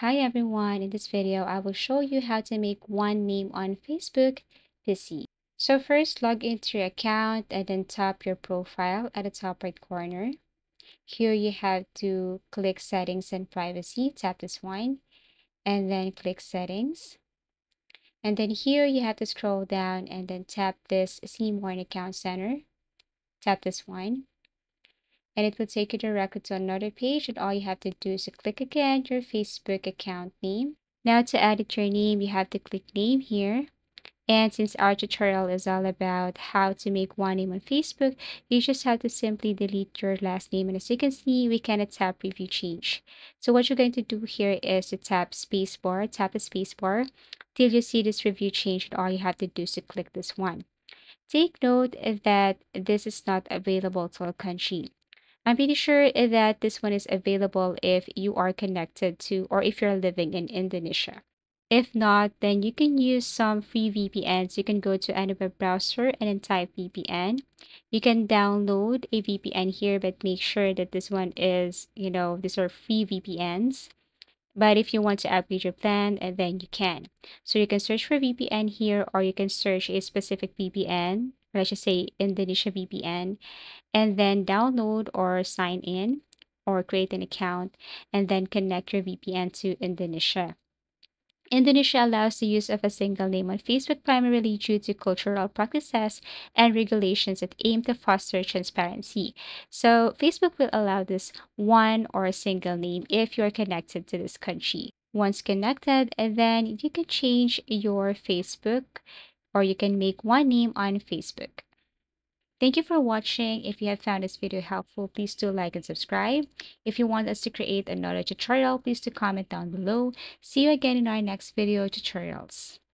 Hi everyone, in this video I will show you how to make one name on Facebook PC. So first log into your account and then tap your profile at the top right corner. Here you have to click settings and privacy, tap this one and then click settings. And then here you have to scroll down and then tap this see more account center. Tap this one and it will take you directly to another page and all you have to do is to click again your Facebook account name. Now to edit your name, you have to click name here. And since our tutorial is all about how to make one name on Facebook, you just have to simply delete your last name. And as you can see, we cannot tap preview change. So what you're going to do here is to tap spacebar, tap the spacebar till you see this review change. And all you have to do is to click this one. Take note that this is not available to all country. I'm pretty sure that this one is available if you are connected to or if you're living in Indonesia. If not, then you can use some free VPNs. You can go to any web browser and then type VPN. You can download a VPN here, but make sure that this one is, you know, these are free VPNs. But if you want to upgrade your plan, eh, then you can. So you can search for VPN here, or you can search a specific VPN let's just say Indonesia VPN, and then download or sign in or create an account and then connect your VPN to Indonesia. Indonesia allows the use of a single name on Facebook primarily due to cultural practices and regulations that aim to foster transparency. So, Facebook will allow this one or a single name if you're connected to this country. Once connected, then you can change your Facebook or you can make one name on Facebook. Thank you for watching. If you have found this video helpful, please do like and subscribe. If you want us to create another tutorial, please do comment down below. See you again in our next video tutorials.